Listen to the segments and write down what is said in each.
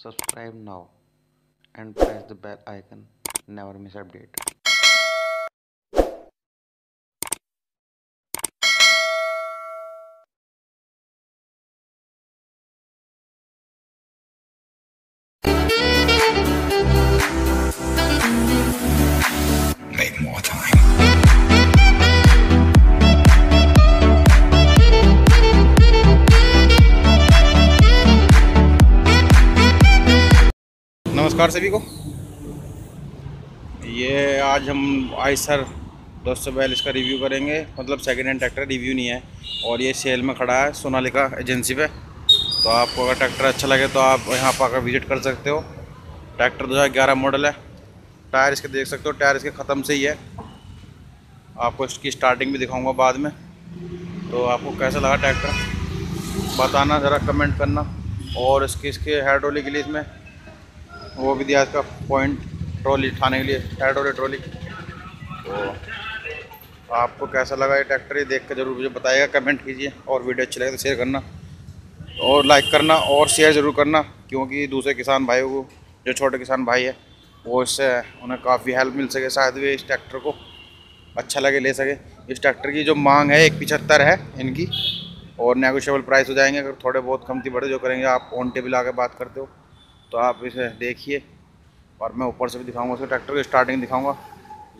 subscribe now and press the bell icon. Never miss update नमस्कार सभी को। ये आज हम आइसर दो सौ बयालीस का रिव्यू करेंगे। मतलब सेकेंड हैंड ट्रैक्टर रिव्यू नहीं है। और ये सेल में खड़ा है सोनालिका एजेंसी पे। तो आपको अगर ट्रैक्टर अच्छा लगे तो आप यहाँ पर आकर विज़िट कर सकते हो। ट्रैक्टर दो हज़ार ग्यारह मॉडल है। टायर इसके देख सकते हो टायर इसके ख़त्म से ही है। आपको इसकी स्टार्टिंग भी दिखाऊँगा बाद में। तो आपको कैसा लगा ट्रैक्टर बताना ज़रा कमेंट करना। और इसके इसके हाइड्रोलिक के लिए इसमें वो भी दिया इसका पॉइंट ट्रॉली, उठाने के लिए हाइड्रोलिक ट्रॉली। तो आपको कैसा लगा ये ट्रैक्टर ये देख कर ज़रूर मुझे बताइएगा कमेंट कीजिए और वीडियो अच्छी लगे तो शेयर करना। और लाइक करना और शेयर ज़रूर करना, क्योंकि दूसरे किसान भाइयों को, जो छोटे किसान भाई है, वो इससे उन्हें काफ़ी हेल्प मिल सके, शायद वे इस ट्रैक्टर को अच्छा लगे, ले सके। इस ट्रैक्टर की जो मांग है, एक पिछहत्तर है इनकी, और नेगोशियबल प्राइस हो जाएँगे, अगर थोड़े बहुत कमती बढ़े, जो करेंगे, आप ऑन टेबल आके बात करते हो। तो आप इसे देखिए और मैं ऊपर से भी दिखाऊँगा उसके, ट्रैक्टर की स्टार्टिंग दिखाऊँगा।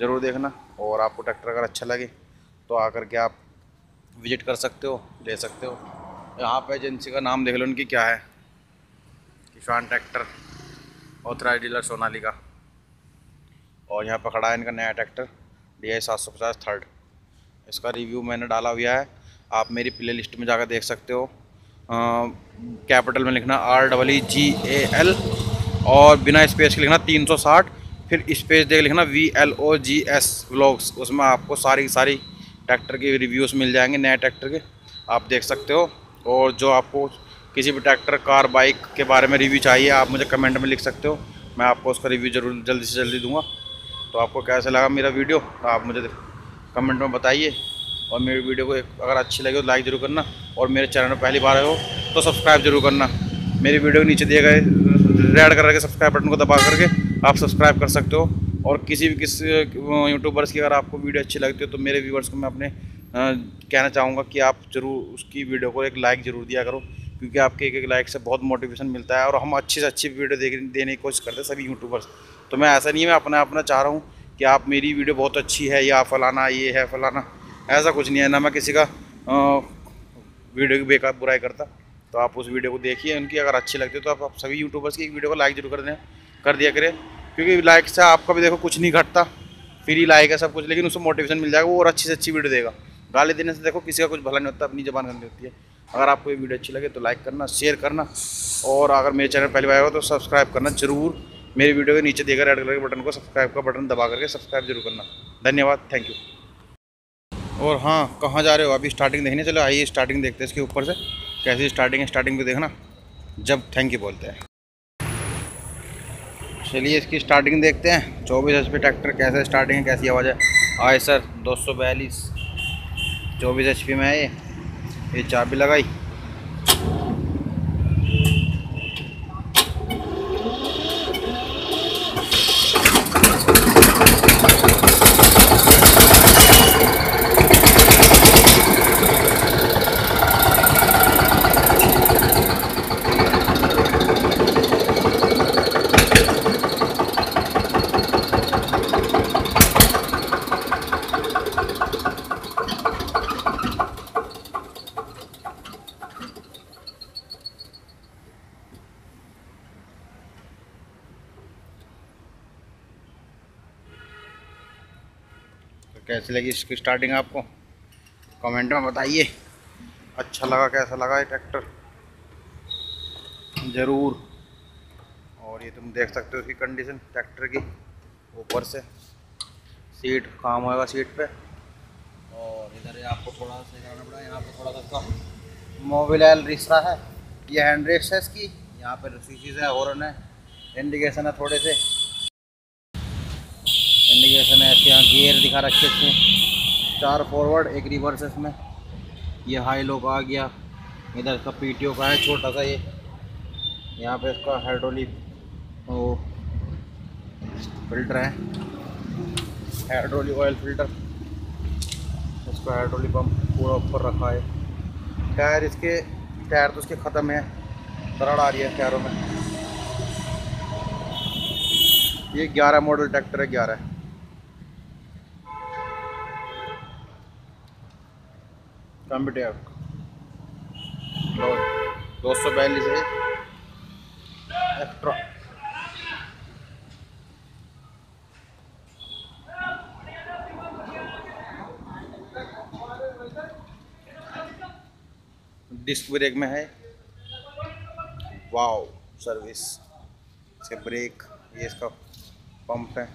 ज़रूर देखना और आपको ट्रैक्टर अगर अच्छा लगे तो आकर के आप विज़िट कर सकते हो, ले सकते हो। यहाँ पे एजेंसी का नाम देख लो उनकी क्या है। किसान ट्रैक्टर ऑथराइज डीलर सोनाली का। और यहाँ पर खड़ा है इनका नया ट्रैक्टर डी आई सात सौ पचास थर्ड इसका रिव्यू मैंने डाला हुआ है। आप मेरी प्ले लिस्ट में जाकर देख सकते हो। कैपिटल में लिखना R double E G A L और बिना स्पेस के लिखना तीन सौ साठ, फिर स्पेस दे लिखना V L O G S vlogs उसमें आपको सारी सारी ट्रैक्टर के रिव्यूज़ मिल जाएँगे, नए ट्रैक्टर के, आप देख सकते हो। और जो आपको किसी भी ट्रैक्टर, कार, बाइक के बारे में रिव्यू चाहिए, आप मुझे कमेंट में लिख सकते हो। मैं आपको उसका रिव्यू ज़रूर, जल्दी से जल्दी दूँगा। तो आपको कैसा लगा मेरा वीडियो तो आप मुझे कमेंट में बताइए। और मेरी वीडियो को अगर अच्छी लगे तो लाइक ज़रूर करना और मेरे चैनल में पहली बार आए हो तो सब्सक्राइब ज़रूर करना। मेरी वीडियो के नीचे दिए गए रेड कलर के सब्सक्राइब बटन को दबा करके आप सब्सक्राइब कर सकते हो और किसी भी किस यूट्यूबर्स की अगर आपको वीडियो अच्छी लगती है तो मेरे व्यूवर्स को मैं अपने कहना चाहूँगा कि आप ज़रूर उसकी वीडियो को एक लाइक ज़रूर दिया करो क्योंकि आपके एक एक लाइक से बहुत मोटिवेशन मिलता है और हम अच्छी से अच्छी वीडियो देख, देने की कोशिश करते हैं सभी यूट्यूबर्स तो मैं ऐसा नहीं है, मैं अपना अपना चाह रहा हूँ कि आप मेरी वीडियो बहुत अच्छी है, या फलाना ये है, फलाना ऐसा कुछ नहीं है ना मैं किसी का वीडियो की बेकार बुराई करता। तो आप उस वीडियो को देखिए उनकी अगर अच्छी लगती है तो आप, आप सभी यूट्यूबर्स की एक वीडियो को लाइक ज़रूर कर दें कर दिया करें। क्योंकि लाइक से आपका भी देखो कुछ नहीं घटता फ्री लाइक है सब कुछ लेकिन उससे मोटिवेशन मिल जाएगा वो और अच्छी से अच्छी वीडियो देगा। गाली देने से देखो किसी का कुछ भला नहीं होता अपनी जबान गंदी होती है। अगर आपको ये वीडियो अच्छी लगे तो लाइक करना शेयर करना और अगर मेरे चैनल पहली हो तो सब्सक्राइब करना ज़रूर। मेरी वीडियो के नीचे देगा रेड कलर के बटन को सब्सक्राइब का बटन दबा करके सब्सक्राइब ज़रूर करना। धन्यवाद थैंक यू और हाँ कहाँ जा रहे हो? अभी स्टार्टिंग देखने चलो, आइए स्टार्टिंग देखते हैं इसके ऊपर से। कैसी स्टार्टिंग है स्टार्टिंग भी देखना। जब थैंक यू बोलते हैं। चलिए इसकी स्टार्टिंग देखते हैं। चौबीस एच पी ट्रैक्टर कैसे स्टार्टिंग है, कैसी आवाज़ है? आए सर, दो सौ बयालीस। चौबीस एच पी में है ये। ये चाबी लगाई। कैसी लगी इसकी स्टार्टिंग आपको? कमेंट में बताइए। अच्छा लगा, कैसा लगा ये ट्रैक्टर ज़रूर। और ये तुम देख सकते हो इसकी कंडीशन ट्रैक्टर की, ऊपर से। सीट काम होएगा सीट पे। और इधर ये आपको थोड़ा सा करना पड़ा, यहाँ पे थोड़ा सा मोबिल रिश्ता है। ये हैंड रेस्ट है इसकी। यहाँ पर स्विचेस है हॉर्न है। इंडिकेशन है थोड़े से। इंडिकेशन है इसके यहाँ गियर दिखा रखे थे। चार फॉरवर्ड एक रिवर्स इसमें। ये हाई लो का आ गया। इधर इसका पीटीओ का है, छोटा सा ये। यहाँ पे इसका हाइड्रोलिक वो फ़िल्टर है। हाइड्रोलिक ऑयल फ़िल्टर इसका हाइड्रोलिक पंप पूरा ऊपर रखा है। टायर इसके टायर तो उसके ख़त्म है। दराड़ आ रही है टायरों में। ये 11 मॉडल ट्रैक्टर है 11 कंप्यूटर दो सौ बयालीस है। एक्ट्रा डिस्क ब्रेक में है। Wow, service. इसके ब्रेक, ये इसका पंप है।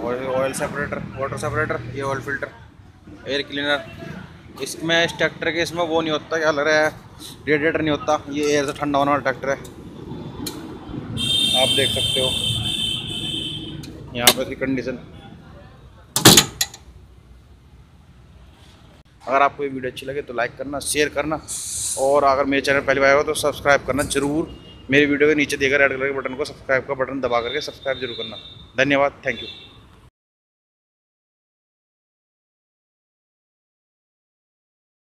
और ऑयल सेपरेटर वाटर सेपरेटर ये ऑयल फ़िल्टर एयर क्लीनर इसमें इस ट्रैक्टर के इसमें वो नहीं होता, क्या लग रहा है? रेडिएटर नहीं होता, ये एयर से ठंडा होने वाला ट्रैक्टर है। आप देख सकते हो। यहाँ पर इसकी कंडीशन अगर आपको ये वीडियो अच्छी लगे तो लाइक करना शेयर करना। और अगर मेरे चैनल पहली बार आएगा तो सब्सक्राइब करना ज़रूर। मेरे वीडियो के नीचे देगा रेड कलर के बटन को सब्सक्राइब का बटन दबा करके सब्सक्राइब ज़रूर करना। धन्यवाद थैंक यू